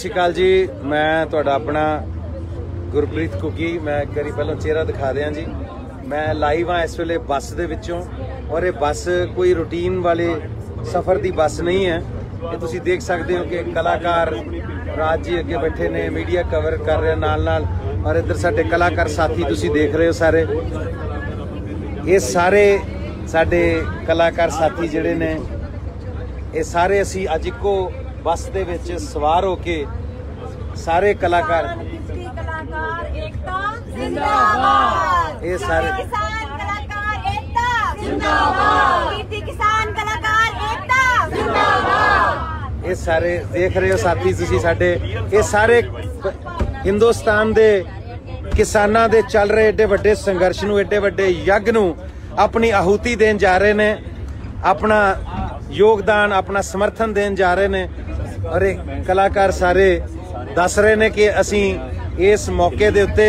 ਸਤਿ ਸ਼੍ਰੀ ਅਕਾਲ ਜੀ। ਮੈਂ ਤੁਹਾਡਾ ਆਪਣਾ ਗੁਰਪ੍ਰੀਤ ਕੁਕੀ। ਮੈਂ ਇੱਕ ਵਾਰੀ ਪਹਿਲਾਂ ਚਿਹਰਾ ਦਿਖਾ ਦਿਆਂ ਜੀ। ਮੈਂ ਲਾਈਵ ਆ ਇਸ ਵੇਲੇ ਬੱਸ ਦੇ ਵਿੱਚੋਂ। ਔਰ ਇਹ ਬੱਸ ਕੋਈ ਰੂਟੀਨ ਵਾਲੇ ਸਫ਼ਰ ਦੀ ਬੱਸ ਨਹੀਂ ਹੈ। ਇਹ ਤੁਸੀਂ ਦੇਖ ਸਕਦੇ ਹੋ ਕਿ ਕਲਾਕਾਰ ਰਾਜ ਜੀ ਅੱਗੇ ਬੈਠੇ ਨੇ, ਮੀਡੀਆ ਕਵਰ ਕਰ ਰਿਹਾ ਨਾਲ ਨਾਲ। ਔਰ ਇੱਧਰ ਸਾਡੇ ਕਲਾਕਾਰ ਸਾਥੀ ਤੁਸੀਂ ਦੇਖ ਰਹੇ ਹੋ ਸਾਰੇ। ਇਹ ਸਾਰੇ ਸਾਡੇ ਕਲਾਕਾਰ ਸਾਥੀ ਜਿਹੜੇ ਨੇ, ਇਹ ਸਾਰੇ ਅਸੀਂ ਅੱਜ ਇੱਕੋ ਬੱਸ ਦੇ ਵਿੱਚ ਸਵਾਰ ਹੋ ਕੇ ਸਾਰੇ ਕਲਾਕਾਰ ਕੀਤੀ ਕਲਾਕਾਰ ਏਕਤਾ ਜ਼ਿੰਦਾਬਾਦ। ਇਹ ਸਾਰੇ- ਕਿਸਾਨ ਕਲਾਕਾਰ ਏਕਤਾ ਜ਼ਿੰਦਾਬਾਦ। ਕੀਤੀ ਕਿਸਾਨ ਕਲਾਕਾਰ ਏਕਤਾ ਜ਼ਿੰਦਾਬਾਦ। ਇਹ ਸਾਰੇ ਦੇਖ ਰਹੇ ਹੋ ਸਾਥੀ ਤੁਸੀਂ ਸਾਡੇ। ਇਹ ਸਾਰੇ ਹਿੰਦੁਸਤਾਨ ਦੇ ਕਿਸਾਨਾਂ ਦੇ ਚੱਲ ਰਹੇ ਏਡੇ ਵੱਡੇ ਸੰਘਰਸ਼ ਨੂੰ ਏਡੇ ਵੱਡੇ ਯੱਗ ਨੂੰ ਆਪਣੀ ਆਹੂਤੀ ਦੇਣ ਜਾ ਰਹੇ ਨੇ ਆਪਣਾ ਯੋਗਦਾਨ ਆਪਣਾ ਸਮਰਥਨ ਦੇਣ ਜਾ ਰਹੇ ਨੇ। ਔਰ ਇਹ ਕਲਾਕਾਰ ਸਾਰੇ ਦੱਸ ਰਹੇ ਨੇ ਕਿ ਅਸੀਂ ਇਸ ਮੌਕੇ ਦੇ ਉੱਤੇ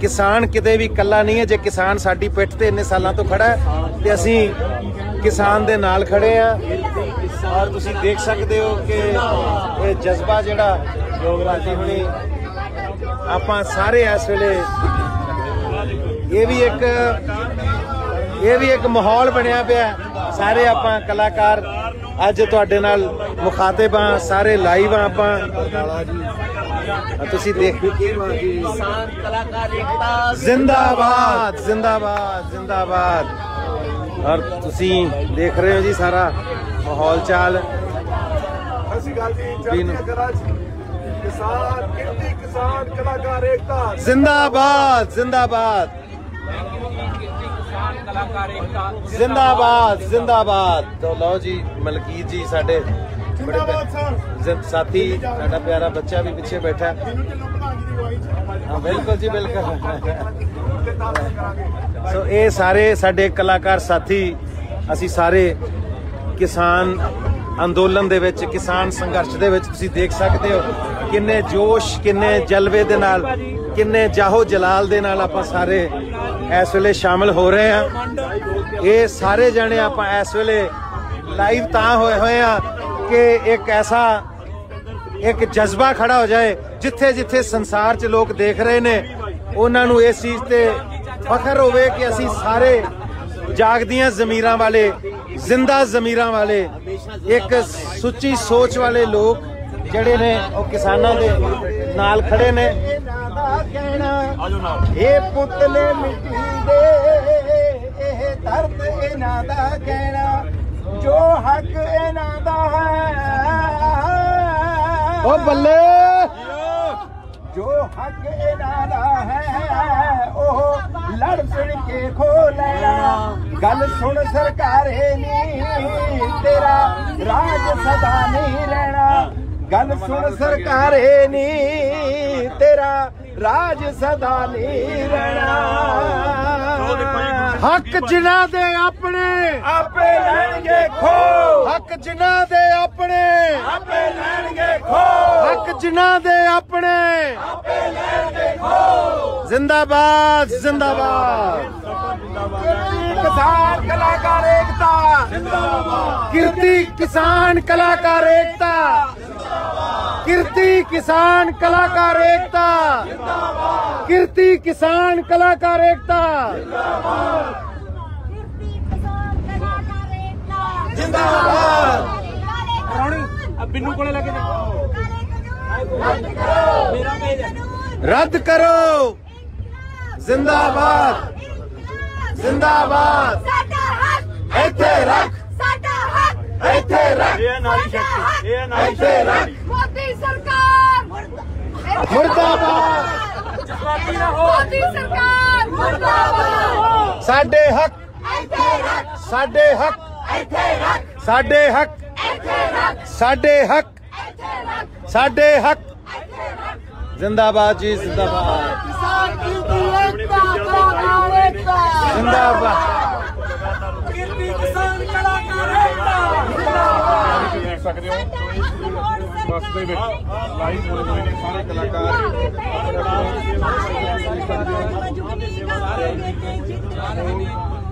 ਕਿਸਾਨ ਕਿਤੇ ਵੀ ਇਕੱਲਾ ਨਹੀਂ ਹੈ, ਜੇ ਕਿਸਾਨ ਸਾਡੀ ਪਿੱਠ ਤੇ ਇੰਨੇ ਸਾਲਾਂ ਤੋਂ ਖੜਾ ਹੈ, ਤੇ ਅਸੀਂ ਕਿਸਾਨ ਦੇ ਨਾਲ ਖੜੇ ਆ ਔਰ ਤੁਸੀਂ ਦੇਖ ਸਕਦੇ ਹੋ ਕਿ ਇਹ ਜਜ਼ਬਾ ਜਿਹੜਾ ਯੋਗਰਾਜੀ ਹੁਣੀ ਆਪਾਂ ਸਾਰੇ ਇਸ ਵੇਲੇ ਇਹ ਵੀ ਇੱਕ, ਇਹ ਵੀ ਇੱਕ ਮਾਹੌਲ ਬਣਿਆ ਪਿਆ ਸਾਰੇ ਆਪਾਂ ਕਲਾਕਾਰ ਅੱਜ ਤੁਹਾਡੇ ਨਾਲ ਮੁਖਾਤਿਬ ਆ ਸਾਰੇ ਲਾਈਵ ਆ ਆਪਾਂ। ਤੁਸੀਂ ਦੇਖ ਕਿਸਾਨ ਕਲਾਕਾਰ ਏਕਤਾ ਜ਼ਿੰਦਾਬਾਦ ਜ਼ਿੰਦਾਬਾਦ ਜ਼ਿੰਦਾਬਾਦ। ਔਰ ਤੁਸੀਂ ਦੇਖ ਰਹੇ ਹੋ ਜੀ ਸਾਰਾ ਮਾਹੌਲ ਚਾਲ। ਅਸੀਂ ਗੱਲ ਜੀ ਕਿਸਾਨ ਕਿਰਤੀ ਕਿਸਾਨ ਕਲਾਕਾਰ ਏਕਤਾ। ਜ਼ਿੰਦਾਬਾਦ ਜ਼ਿੰਦਾਬਾਦ। ਜ਼ਿੰਦਾਬਾਦ ਜ਼ਿੰਦਾਬਾਦ। ਤੋ ਲਓ ਜੀ ਮਲਕੀਤ ਜੀ ਸਾਡੇ ਬੜੇ ਜ਼ਿੰਦਾਬਾਦ ਸਰ। ਜ਼ਿੰ- ਸਾਥੀ ਸਾਡਾ ਪਿਆਰਾ ਬੱਚਾ ਵੀ ਪਿੱਛੇ ਬੈਠਾ। ਹੈ। ਬਿਲਕੁਲ ਜੀ ਬਿਲਕੁਲ। ਸੋ ਇਹ ਸਾਰੇ ਸਾਡੇ ਕਲਾਕਾਰ ਸਾਥੀ ਅਸੀਂ ਸਾਰੇ ਕਿਸਾਨ ਅੰਦੋਲਨ ਦੇ ਵਿੱਚ ਕਿਸਾਨ ਸੰਘਰਸ਼ ਦੇ ਵਿੱਚ ਤੁਸੀਂ ਦੇਖ ਸਕਦੇ ਹੋ ਕਿੰਨੇ ਜੋਸ਼ ਕਿੰਨੇ ਜਲਵੇ ਦੇ ਨਾਲ ਕਿੰਨੇ ਜਾਹੋ ਜਲਾਲ ਦੇ ਨਾਲ ਆਪਾਂ ਸਾਰੇ ਇਸ ਵੇਲੇ ਸ਼ਾਮਲ ਹੋ ਰਹੇ ਆ ਇਹ ਸਾਰੇ ਜਣੇ ਆਪਾਂ ਇਸ ਵੇਲੇ ਲਾਈਵ ਤਾਂ ਹੋਏ ਹੋਏ ਆ ਕਿ ਇੱਕ ਐਸਾ ਇੱਕ ਜਜ਼ਬਾ ਖੜਾ ਹੋ ਜਾਏ ਜਿੱਥੇ ਜਿੱਥੇ ਸੰਸਾਰ 'ਚ ਲੋਕ ਦੇਖ ਰਹੇ ਨੇ ਉਹਨਾਂ ਨੂੰ ਇਸ ਚੀਜ਼ ਤੇ ਫਖਰ ਹੋਵੇ ਕਿ ਅਸੀਂ ਸਾਰੇ ਜਾਗਦੀਆਂ ਜ਼ਮੀਰਾਂ ਵਾਲੇ ਜ਼ਿੰਦਾ ਜ਼ਮੀਰਾਂ ਵਾਲੇ ਇੱਕ ਸੁੱਚੀ ਸੋਚ ਵਾਲੇ ਲੋਕ ਜਿਹੜੇ ਨੇ ਉਹ ਕਿਸਾਨਾਂ ਦੇ ਨਾਲ ਖੜੇ ਨੇ। ਇਹ ਪੁਤਲੇ ਮਿੱਟੀ ਦੇ ਦਰਦ ਇਹਨਾਂ ਦਾ ਕਹਿਣਾ ਜੋ ਹੱਕ ਇਹਨਾਂ ਦਾ ਹੈ। ਓ ਬੱਲੇ। ਜੋ ਹੱਕ ਇਹਨਾਂ ਦਾ ਹੈ ਉਹ ਲੜ ਪਿੜ ਕੇ ਖੋ ਲੈਣਾ। ਗੱਲ ਸੁਣ ਸਰਕਾਰੇ ਨੀ ਤੇਰਾ ਰਾਜ ਸਦਾ ਨਹੀਂ ਰਹਿਣਾ। ਗੱਲ ਸੁਣ ਸਰਕਾਰੇ ਨੀ ਤੇਰਾ ਰਾਜ ਸਦਾ ਨਹੀਂ ਰਹਿਣਾ। ਹੱਕ ਜਿਨ੍ਹਾਂ ਦੇ ਆਪਣੇ। ਆਪੇ ਲੈਣਗੇ ਖੋ ਹੱਕ ਜਿਨ੍ਹਾਂ ਦੇ ਆਪਣੇ। ਆਪੇ ਲੈਣਗੇ ਖੋ ਹੱਕ ਜਿਨ੍ਹਾਂ ਦੇ ਆਪਣੇ। ਆਪੇ ਲੈਣਗੇ ਖੋ ਜ਼ਿੰਦਾਬਾਦ ਜ਼ਿੰਦਾਬਾਦ। ਕਿਸਾਨ ਕਲਾਕਾਰ ਏਕਤਾ। ਜ਼ਿੰਦਾਬਾਦ। ਕਿਰਤੀ ਕਿਸਾਨ ਕਲਾਕਾਰ ਏਕਤਾ। ਕਿਰਤੀ ਕਿਸਾਨ ਕਲਾਕਾਰ ਏਕਤਾ। ਜ਼ਿੰਦਾਬਾਦ ਕਿਰਤੀ ਕਿਸਾਨ ਕਲਾਕਾਰ ਏਕਤਾ। ਕਿਰਤੀ ਕਿਸਾਨ ਕਲਾਕਾਰ ਏਕਤਾ। ਜ਼ਿੰਦਾਬਾਦ। ਰੌਣੀ ਬਿੰਨੂ ਕੋਲੇ ਲੱਗੇ ਰੱਦ ਕਰੋ। ਜ਼ਿੰਦਾਬਾਦ। ਜ਼ਿੰਦਾਬਾਦ। ਸਾਡਾ ਹੱਕ। ਇੱਥੇ ਰੱਖ। ਸਾਡਾ ਹੱਕ। ਇੱਥੇ ਰੱਖ। ਇਹ ਨਾਰੀ ਸ਼ਕਤੀ। ਇਹ ਨਾਰੀ ਇੱਥੇ ਰੱਖ। ਮੋਦੀ ਸਰਕਾਰ। ਮੁਰਦਾਬਾਦ। ਮੋਦੀ ਸਰਕਾਰ ਮੁਰਦਾਬਾਦ ਸਾਡੇ ਹੱਕ ਇੱਥੇ ਰੱਖ ਸਾਡੇ ਹੱਕ ਇੱਥੇ ਰੱਖ ਸਾਡੇ ਹੱਕ ਇੱਥੇ ਰੱਖ ਸਾਡੇ ਹੱਕ ਇੱਥੇ ਰੱਖ ਸਾਡੇ ਹੱਕ ਜ਼ਿੰਦਾਬਾਦ ਜੀ ਜ਼ਿੰਦਾਬਾਦ ਕਿਸਾਨ ਬੱਸ ਦੇ ਵਿੱਚ ਲਾਈਵ ਹੋਏ ਹੋਏ ਨੇ ਸਾਰੇ ਕਲਾਕਾਰ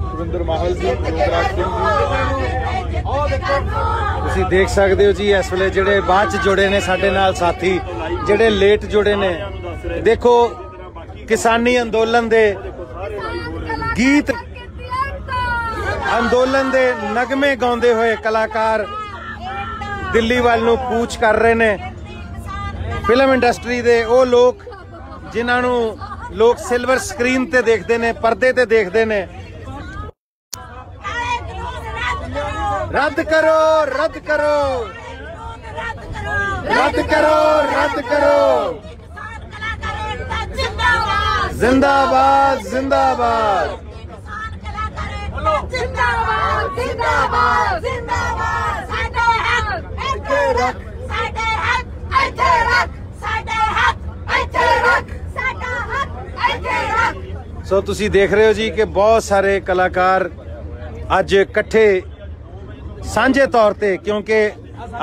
ਸੁਰਿੰਦਰ ਮਾਹਲ ਜੀ ਯੋਗਰਾਜ ਸਿੰਘ ਜੀ ਤੁਸੀਂ ਦੇਖ ਸਕਦੇ ਹੋ ਜੀ ਇਸ ਵੇਲੇ ਜਿਹੜੇ ਬਾਅਦ ਚ ਜੁੜੇ ਨੇ ਸਾਡੇ ਨਾਲ ਸਾਥੀ ਜਿਹੜੇ ਲੇਟ ਜੁੜੇ ਨੇ ਦੇਖੋ ਕਿਸਾਨੀ ਅੰਦੋਲਨ ਦੇ ਗੀਤ ਅੰਦੋਲਨ ਦੇ ਨਗਮੇ ਗਾਉਂਦੇ ਹੋਏ ਕਲਾਕਾਰ ਦਿੱਲੀ ਵੱਲ ਨੂੰ ਕੂਚ ਕਰ ਰਹੇ ਨੇ। ਫਿਲਮ ਇੰਡਸਟਰੀ ਦੇ ਉਹ ਲੋਕ ਜਿਨ੍ਹਾਂ ਨੂੰ ਲੋਕ ਸਿਲਵਰ ਸਕਰੀਨ ਤੇ ਦੇਖਦੇ ਨੇ, ਪਰਦੇ ਤੇ ਦੇਖਦੇ ਨੇ। ਰੱਦ ਕਰੋ ਰੱਦ ਕਰੋ। ਰੱਦ ਕਰੋ ਰੱਦ ਕਰੋ। ਜ਼ਿੰਦਾਬਾਦ ਜ਼ਿੰਦਾਬਾਦ। ਜਿੰਦਾਬਾਦ ਜਿੰਦਾਬਾਦ ਜਿੰਦਾਬਾਦ। ਰੱਖ ਸਾਡੇ ਹੱਕ ਇੱਥੇ ਰੱਖ ਸਾਡੇ ਹੱਕ ਇੱਥੇ ਰੱਖ ਸਾਡਾ ਹੱਕ ਇੱਥੇ ਰੱਖ। ਸੋ ਤੁਸੀਂ ਦੇਖ ਰਹੇ ਹੋ ਜੀ ਕਿ ਬਹੁਤ ਸਾਰੇ ਕਲਾਕਾਰ ਅੱਜ ਇਕੱਠੇ ਸਾਂਝੇ ਤੌਰ ਤੇ ਕਿਉਂਕਿ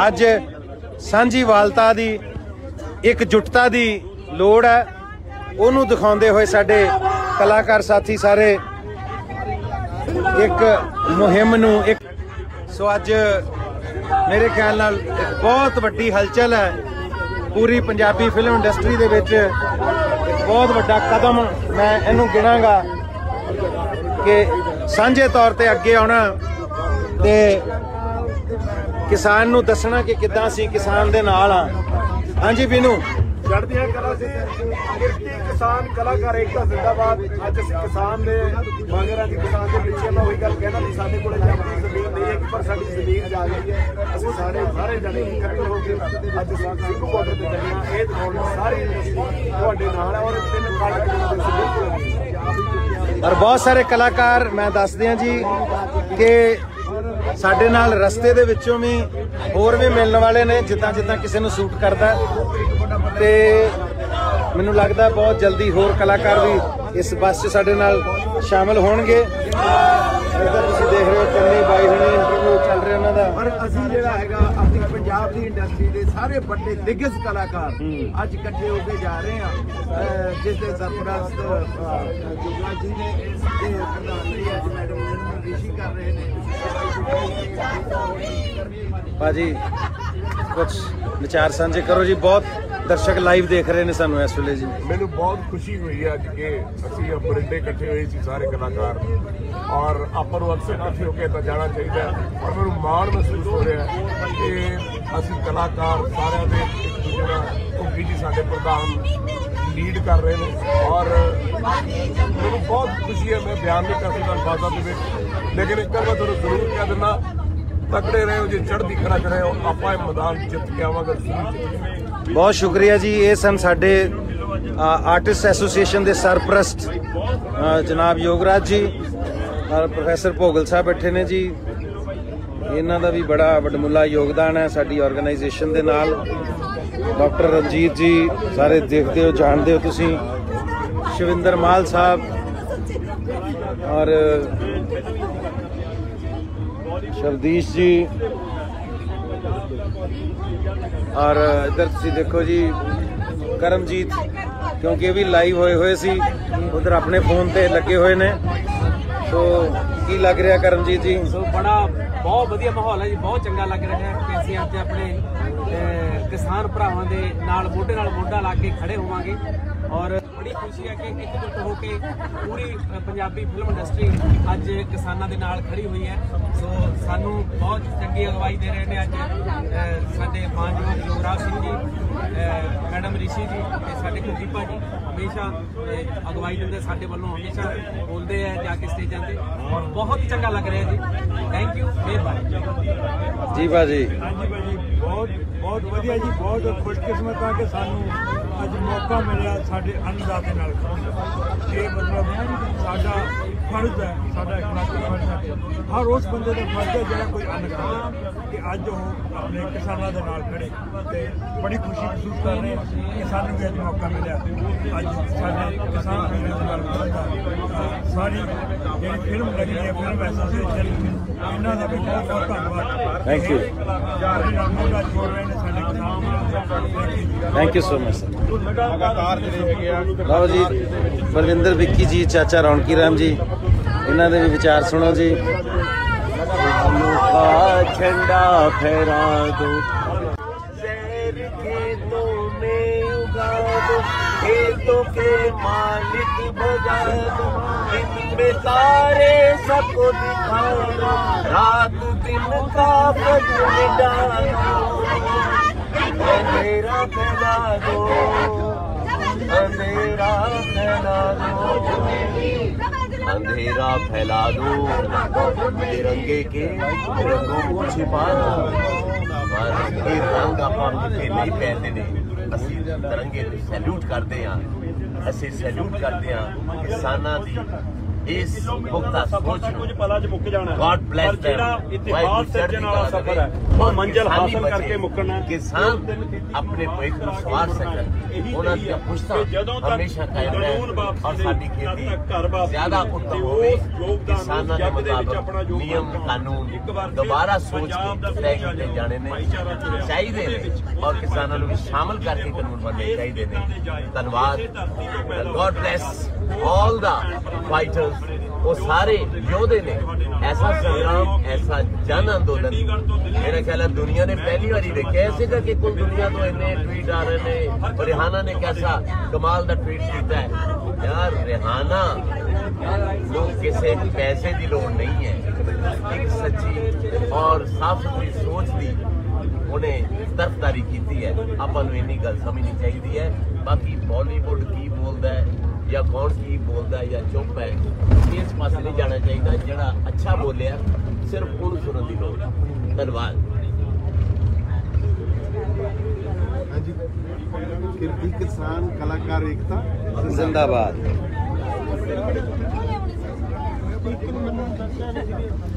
ਅੱਜ ਸਾਂਝੀ ਵਾਲਤਾ ਦੀ ਇੱਕ ਜੁਟਤਾ ਦੀ ਲੋੜ ਹੈ। ਉਹਨੂੰ ਦਿਖਾਉਂਦੇ ਹੋਏ ਸਾਡੇ ਕਲਾਕਾਰ ਸਾਥੀ ਸਾਰੇ ਇੱਕ ਮੁਹਿੰਮ ਨੂੰ ਇੱਕ ਸੋ ਅੱਜ ਮੇਰੇ ਖਿਆਲ ਨਾਲ ਇੱਕ ਬਹੁਤ ਵੱਡੀ ਹਲਚਲ ਹੈ ਪੂਰੀ ਪੰਜਾਬੀ ਫਿਲਮ ਇੰਡਸਟਰੀ ਦੇ ਵਿੱਚ। ਇੱਕ ਬਹੁਤ ਵੱਡਾ ਕਦਮ ਮੈਂ ਇਹਨੂੰ ਗਿਣਾਂਗਾ ਕਿ ਸਾਂਝੇ ਤੌਰ ਤੇ ਅੱਗੇ ਆਉਣਾ ਤੇ ਕਿਸਾਨ ਨੂੰ ਦੱਸਣਾ ਕਿ ਕਿੱਦਾਂ ਅਸੀਂ ਕਿਸਾਨ ਦੇ ਨਾਲ ਆ ਹਾਂਜੀ ਬੀਨੂ ਚੜ੍ਹਦੀਆਂ ਕਲਾ ਸੇ। ਕਿਰਤੀ ਕਿਸਾਨ ਕਲਾਕਾਰ ਏਕਤਾ ਜ਼ਿੰਦਾਬਾਦ। ਅੱਜ ਅਸੀਂ ਕਿਸਾਨ ਦੇ ਮੰਗਰਾਂ ਦੀ ਕਿਸਾਨ ਦੇ ਪਿੱਛੇ ਮੈਂ ਉਹੀ ਗੱਲ ਕਹਿਣਾ ਵੀ ਸਾਡੇ ਕੋਲੇ ਜੰਮਦੀ ਜ਼ਮੀਨ ਨਹੀਂ ਹੈ ਪਰ ਸਾਡੀ ਜ਼ਮੀਨ ਜਾ ਰਹੀ ਹੈ। ਅਸੀਂ ਸਾਰੇ ਸਾਰੇ ਜਣੇ ਇਕੱਠੇ ਹੋ ਕੇ ਅੱਜ ਸਿੱਧੂ ਬਾਰਡਰ ਤੇ ਚੱਲੇ ਇਹ ਦਿਖਾਉਣ ਲਈ ਸਾਰੇ ਤੁਹਾਡੇ ਨਾਲ ਹੈ ਔਰ ਤਿੰਨ ਕਾਲੇ ਕਿਲੋ ਔਰ ਬਹੁਤ ਸਾਰੇ ਕਲਾਕਾਰ, ਮੈਂ ਦੱਸ ਦਿਆਂ ਜੀ ਕਿ ਸਾਡੇ ਨਾਲ ਰਸਤੇ ਦੇ ਵਿੱਚੋਂ ਵੀ ਹੋਰ ਵੀ ਮਿਲਣ ਵਾਲੇ ਨੇ ਜਿੱਦਾਂ ਜਿੱਦਾਂ ਕਿਸੇ ਨੂੰ ਸੂਟ ਕਰਦਾ। ਤੇ ਮੈਨੂੰ ਲੱਗਦਾ ਬਹੁਤ ਜਲਦੀ ਹੋਰ ਕਲਾਕਾਰ ਵੀ ਇਸ ਬੱਸ 'ਚ ਸਾਡੇ ਨਾਲ ਸ਼ਾਮਲ ਹੋਣਗੇ। ਜਿੱਦਾਂ ਤੁਸੀਂ ਦੇਖ ਰਹੇ ਹੋ ਚੰਨੀ ਬਾਈ ਹੁਣੀ ਇੰਟਰਵਿਊ ਚੱਲ ਰਿਹਾ ਉਹਨਾਂ ਦਾ। ਪਰ ਅਸੀਂ ਜਿਹੜਾ ਹੈਗਾ ਆਪਣੀ ਪੰਜਾਬ ਦੀ ਇੰਡਸਟਰੀ ਦੇ ਸਾਰੇ ਵੱਡੇ ਦਿੱਗਜ ਕਲਾਕਾਰ ਅੱਜ ਇਕੱਠੇ ਹੋ ਕੇ ਜਾ ਰਹੇ ਅਹ ਜਿਸ ਦੇ ਸਰਪ੍ਰਸਤ ਜੁਗਲਾ ਜੀ ਨੇ ਤੇ ਪ੍ਰਧਾਨਗੀ ਅੱਜ ਮੈਡਮ ਰਿਸ਼ੀ ਕਰ ਰਹੇ ਨੇ। ਬਾਜੀ ਕੁਝ ਵਿਚਾਰ ਸਾਂਝੇ ਕਰੋ ਜੀ ਬਹੁਤ ਦਰਸ਼ਕ ਲਾਈਵ ਦੇਖ ਰਹੇ ਨੇ ਸਾਨੂੰ ਇਸ ਵੇਲੇ ਜੀ। ਮੈਨੂੰ ਬਹੁਤ ਖੁਸ਼ੀ ਹੋਈ ਹੈ ਅੱਜ ਕਿ ਅਸੀਂ ਬਰਿੰਡੇ ਇਕੱਠੇ ਹੋਏ ਸੀ ਸਾਰੇ ਕਲਾਕਾਰ। ਔਰ ਆਪਾਂ ਨੂੰ ਅਕਸਰ ਇਕੱਠੇ ਹੋ ਕੇ ਤਾਂ ਜਾਣਾ ਚਾਹੀਦਾ ਔਰ ਮੈਨੂੰ ਮਾਣ ਮਹਿਸੂਸ ਹੋ ਰਿਹਾ ਕਿ ਅਸੀਂ ਕਲਾਕਾਰ ਸਾਰਿਆਂ ਦੇ ਇੱਕ ਦੂਜੇ ਨਾਲ ਭੁੱਗੀ ਜੀ, ਸਾਡੇ ਪ੍ਰਧਾਨ ਲੀਡ ਕਰ ਰਹੇ ਨੇ। ਔਰ ਮੈਨੂੰ ਬਹੁਤ ਖੁਸ਼ੀ ਹੈ, ਮੈਂ ਬਿਆਨ ਨਹੀਂ ਕਰ ਸਕਦਾ ਅਲਫਾਜ਼ਾਂ ਦੇ ਵਿੱਚ। ਲੇਕਿਨ ਇੱਕ ਗੱਲ ਮੈਂ ਤੁਹਾਨੂੰ ਜ਼ਰੂਰ ਕਹਿ ਦਿੰਦਾ, ਤਕੜੇ ਰਹੇ ਹੋ ਜੇ, ਚੜ੍ਹਦੀ ਕਲਾ ਰਹੇ। ਹੋ ਆਪਾਂ ਇਹ ਮੈਦਾਨ ਜਿੱਤ ਕੇ ਆਵਾਂਗੇ, ਜ਼ਰੂਰ ਬਹੁਤ ਸ਼ੁਕਰੀਆ ਜੀ, ਇਹ ਸਨ ਸਾਡੇ ਆਰਟਿਸਟ ਐਸੋਸੀਏਸ਼ਨ ਦੇ ਸਰਪ੍ਰਸਤ ਜਨਾਬ ਯੋਗਰਾਜ ਜੀ ਔਰ ਪ੍ਰੋਫੈਸਰ ਭੋਗਲ ਸਾਹਿਬ ਬੈਠੇ ਨੇ ਜੀ। ਇਹਨਾਂ ਦਾ ਵੀ ਬੜਾ ਵੱਡਮੁੱਲਾ ਯੋਗਦਾਨ ਹੈ ਸਾਡੀ ਆਰਗੇਨਾਈਜੇਸ਼ਨ ਦੇ ਨਾਲ। ਡਾਕਟਰ ਰਣਜੀਤ ਜੀ, ਸਾਰੇ ਦੇਖਦੇ ਹੋ, ਜਾਣਦੇ ਹੋ ਤੁਸੀਂ। ਸ਼ਿਵਿੰਦਰ ਮਾਲ ਸਾਹਿਬ ਔਰ ਸ਼ਰਦੀਸ਼ ਜੀ ਔਰ ਇੱਧਰ ਤੁਸੀਂ ਦੇਖੋ ਜੀ ਕਰਮਜੀਤ ਕਿਉਂਕਿ ਇਹ ਵੀ ਲਾਈਵ ਹੋਏ ਹੋਏ ਸੀ ਉਧਰ ਆਪਣੇ ਫੋਨ ਤੇ ਲੱਗੇ ਹੋਏ ਨੇ। ਸੋ ਕੀ ਲੱਗ ਰਿਹਾ ਕਰਮਜੀਤ ਜੀ? ਸੋ ਬੜਾ ਬਹੁਤ ਵਧੀਆ ਮਾਹੌਲ ਹੈ ਜੀ ਬਹੁਤ ਚੰਗਾ ਲੱਗ ਰਿਹਾ ਹੈ ਕਿ ਅਸੀਂ ਅੱਜ ਆਪਣੇ ਅਹ, ਕਿਸਾਨ ਭਰਾਵਾਂ ਦੇ ਨਾਲ ਮੋਢੇ ਨਾਲ ਮੋਢਾ ਲਾ ਕੇ ਖੜੇ ਹੋਵਾਂਗੇ। ਔਰ ਬੜੀ ਖੁਸ਼ੀ ਹੈ ਕਿ ਇਕਜੁੱਟ ਹੋ ਕੇ ਪੂਰੀ ਪੰਜਾਬੀ ਫਿਲਮ ਇੰਡਸਟਰੀ ਅੱਜ ਕਿਸਾਨਾਂ ਦੇ ਨਾਲ ਖੜੀ ਹੋਈ ਹੈ। ਸੋ ਸਾਨੂੰ ਬਹੁਤ ਚੰਗੀ ਅਗਵਾਈ ਦੇ ਰਹੇ ਨੇ ਅੱਜ ਸਾਡੇ ਮਾਨਯੋਗ ਯੁਵਰਾਜ ਸਿੰਘ ਜੀ ਮੈਡਮ ਰਿਸ਼ੀ ਜੀ ਤੇ ਸਾਡੇ ਕੁਲਦੀਪ ਭਾਜੀ ਹਮੇਸ਼ਾ ਅਗਵਾਈ ਦਿੰਦੇ ਸਾਡੇ ਵੱਲੋਂ ਹਮੇਸ਼ਾ ਬੋਲਦੇ ਆ ਜਾ ਕੇ ਸਟੇਜਾਂ ਤੇ ਔਰ ਬਹੁਤ ਚੰਗਾ ਲੱਗ ਰਿਹਾ ਜੀ। ਥੈਂਕ ਯੂ ਮਿਹਰਬਾਨੀ ਜੀ ਬਾਜੀ ਹਾਂਜੀ ਭਾਜੀ ਬਹੁਤ ਬਹੁਤ ਵਧੀਆ ਜੀ ਬਹੁਤ ਖੁਸ਼ਕਿਸਮਤ ਆ ਕਿ ਸਾਨੂੰ ਅੱਜ ਮੌਕਾ ਮਿਲਿਆ ਸਾਡੇ ਅੰਨਦਾਤੇ ਨਾਲ ਖੜਨ ਦਾ। ਇਹ ਮਤਲਬ ਸਾਡਾ ਫਰਜ਼ ਹੈ, ਸਾਡਾ ਇਖਲਾਕੀ ਫਰਜ਼ ਹੈ ਹਰ ਉਸ ਬੰਦੇ ਦਾ ਫਰਜ਼ ਹੈ ਜਿਹੜਾ ਕੋਈ ਅੰਨ ਖਾਂਦਾ ਕਿ ਅੱਜ ਉਹ ਆਪਣੇ ਕਿਸਾਨਾਂ ਦੇ ਨਾਲ ਖੜੇ ਤੇ ਬੜੀ ਖੁਸ਼ੀ ਮਹਿਸੂਸ ਕਰ ਰਹੇ ਕਿ ਸਾਨੂੰ ਵੀ ਅੱਜ ਮੌਕਾ ਮਿਲਿਆ। ਅੱਜ ਸਾਡੇ ਕਿਸਾਨ ਵੀਰਾਂ ਦੇ ਨਾਲ ਖੜਨ ਦਾ ਸਾਰੀ ਜਿਹੜੀ ਫਿਲਮ ਲੱਗੀ ਹੈ ਫਿਲਮ ਐਸੋਸੀਏਸ਼ਨ ਇਹਨਾਂ ਦਾ ਵੀ ਬਹੁਤ ਬਹੁਤ ਧੰਨਵਾਦ thank you thank you so much sir ਲਗਾਤਾਰ ਜਿਹੜੇ ਹੈਗੇ ਆ ਲਓ ਜੀ ਬਲਵਿੰਦਰ ਵਿੱਕੀ ਜੀ ਚਾਚਾ ਰੌਣਕੀ ਰਾਮ ਜੀ ਇਹਨਾਂ ਦੇ ਵੀ ਵਿਚਾਰ ਸੁਣੋ ਜੀ ਲੋਕਾ ਝੰਡਾ ਫਹਿਰਾ ਦੋ ਜ਼ਹਿਰ ਖੇਤੋਂ ਮੇ ਉਗਾ ਦੋ ਖੇਤੋਂ ਕੇ ਮਾਲਿਕ ਭਜਾ ਦੋ में तारे सबको दिखा दो रात दिन का बदल डालो अंधेरा फैला दो अंधेरा फैला दो अंधेरा फैला दो तिरंगे के रंगों को छिपा दो ਪਰ ਇਹ ਰੰਗ ਆਪਾਂ ਕਿਤੇ ਨਹੀਂ ਪਹਿਨਦੇ ਨੇ ਅਸੀਂ ਤਿਰੰਗੇ ਨੂੰ ਸੈਲੂਟ ਕਰਦੇ ਹਾਂ ਅਸੀਂ ਸੈਲੂਟ ਕਰਦੇ ਹਾਂ ਕਿਸਾਨਾਂ ਦੀ ਇਸ ਸੋਚ ਨੂੰ ਪਲਾਂ 'ਚ ਮੁੱਕ ਜਾਣਾ। ਗॉड ਬlesਸ ਪਰ ਜਿਹੜਾ ਇਤਿਹਾਸ ਸਿਰਜਣ ਵਾਲਾ ਸਫ਼ਰ ਹੈ ਉਹ ਮੰਜ਼ਿਲ ਹਾਸਲ ਕਰਕੇ ਮੁੱਕਣਾ। ਹੈ। ਕਿਸਾਨ ਆਪਣੇ ਭਵਿੱਖ ਨੂੰ ਸਵਾਰ ਸਕਣ। ਉਹਨਾਂ ਦੀਆਂ ਪੁਸ਼ਤਾਂ ਜਦੋਂ ਤੱਕ ਹਮੇਸ਼ਾ ਕਾਇਮ ਕਾਨੂੰਨ ਵਾਪਸੀ ਸਾਡੀ ਖੇਤੀ ਘਰ ਵਾਪਸੀ ਜ਼ਿਆਦਾ ਉੱਤਮ ਹੋਵੇ ਯੋਗਦਾਨ ਨੂੰ ਦੇ ਜੱਗ ਦੇ ਵਿੱਚ ਆਪਣਾ ਯੋਗਦਾਨ ਨਿਯਮ। ਕਾਨੂੰਨ ਇੱਕ ਵਾਰ ਦੁਬਾਰਾ ਸੋਚ ਦਾ ਕੇ ਤੈਅ ਕੀਤੇ ਜਾਣੇ ਨੇ। ਚਾਹੀਦੇ ਨੇ ਔਰ ਕਿਸਾਨਾਂ ਨੂੰ ਵੀ ਸ਼ਾਮਲ ਕਰਕੇ ਕਾਨੂੰਨ ਬਣਨੇ ਚਾਹੀਦੇ ਨੇ। ਧੰਨਵਾਦ। God bless all the fighters ਉਹ ਸਾਰੇ ਯੋਧੇ ਨੇ। ਐਸਾ ਸੰਗਰਾਮ, ਐਸਾ ਜਨ ਅੰਦੋਲਨ। ਮੇਰਾ ਖਿਆਲ ਹੈ ਦੁਨੀਆ ਨੇ ਪਹਿਲੀ ਵਾਰੀ ਦੇਖਿਆ। ਐਸੇ ਕਰਕੇ ਕੁੱਲ ਦੁਨੀਆ ਤੋਂ ਇੰਨੇ ਟਵੀਟ ਆ ਰਹੇ ਨੇ। ਰਿਹਾਨਾ ਨੇ ਕਿਹਦਾ ਕਮਾਲ ਦਾ ਟਵੀਟ ਕੀਤਾ ਹੈ। ਯਾਰ ਰਿਹਾਨਾ, ਨੂੰ ਕਿਸੇ ਪੈਸੇ ਦੀ ਲੋੜ ਨਹੀਂ ਹੈ। ਇੱਕ ਸੱਚੀ ਔਰ ਸਾਫ਼ ਸੁਥਰੀ ਸੋਚ ਦੀ ਉਹਨੇ ਤਰਫਦਾਰੀ ਕੀਤੀ ਹੈ। ਆਪਾਂ ਨੂੰ ਇੰਨੀ ਗੱਲ ਸਮਝਣੀ ਚਾਹੀਦੀ ਹੈ। ਬਾਕੀ ਬਾਲੀਵੁੱਡ ਕੀ ਬੋਲਦਾ ਹੈ? ਜਾਂ ਕੌਣ ਕੀ ਬੋਲਦਾ ਹੈ ਜਾਂ ਚੁੱਪ ਹੈ ਇਸ ਪਾਸੇ ਨਹੀਂ ਜਾਣਾ ਚਾਹੀਦਾ ਜਿਹੜਾ ਅੱਛਾ ਬੋਲਿਆ ਸਿਰਫ ਉਹਨੂੰ ਸੁਣਨ ਦੀ ਲੋੜ ਹੈ। ਧੰਨਵਾਦ। ਹਾਂਜੀ। ਕਿਰਤੀ ਕਿਸਾਨ ਕਲਾਕਾਰ ਏਕਤਾ। ਜ਼ਿੰਦਾਬਾਦ।